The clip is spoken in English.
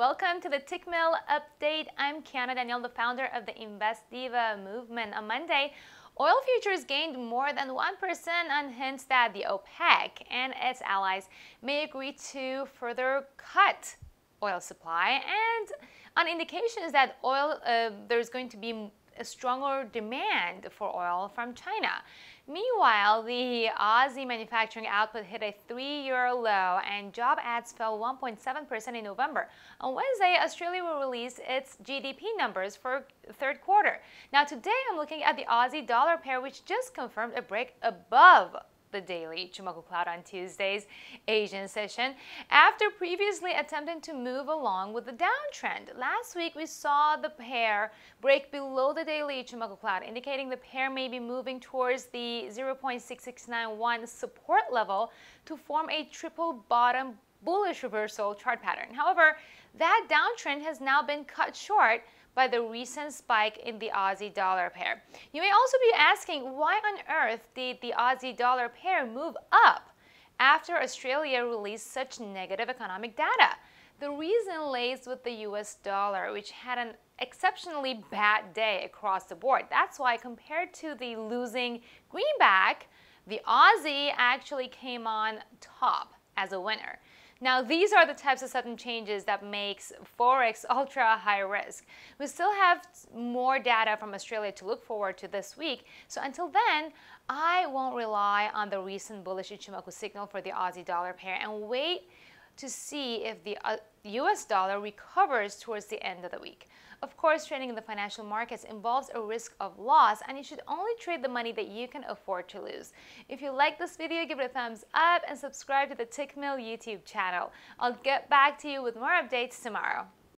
Welcome to the Tickmill update. I'm Kiana Danial, the founder of the Invest Diva movement. On Monday, oil futures gained more than 1% on hints that the OPEC and its allies may agree to further cut oil supply and on indications that oil uh, there's going to be a stronger demand for oil from China. Meanwhile, the Aussie manufacturing output hit a three-year low and job ads fell 1.7% in November. On Wednesday, Australia will release its GDP numbers for third quarter. Now today, I'm looking at the Aussie dollar pair, which just confirmed a break above the daily Ichimoku cloud on Tuesday's Asian session after previously attempting to move along with the downtrend. Last week, we saw the pair break below the daily Ichimoku cloud, indicating the pair may be moving towards the 0.6691 support level to form a triple bottom bullish reversal chart pattern. However, that downtrend has now been cut short by the recent spike in the Aussie dollar pair. You may also be asking why on earth did the Aussie dollar pair move up after Australia released such negative economic data? The reason lays with the US dollar, which had an exceptionally bad day across the board. That's why compared to the losing greenback, the Aussie actually came on top as a winner. Now, these are the types of sudden changes that makes Forex ultra high risk. We still have more data from Australia to look forward to this week. So until then, I won't rely on the recent bullish Ichimoku signal for the Aussie dollar pair and wait to see if the US uh, dollar recovers towards the end of the week. Of course, trading in the financial markets involves a risk of loss and you should only trade the money that you can afford to lose. If you like this video, give it a thumbs up and subscribe to the Tickmill YouTube channel. I'll get back to you with more updates tomorrow.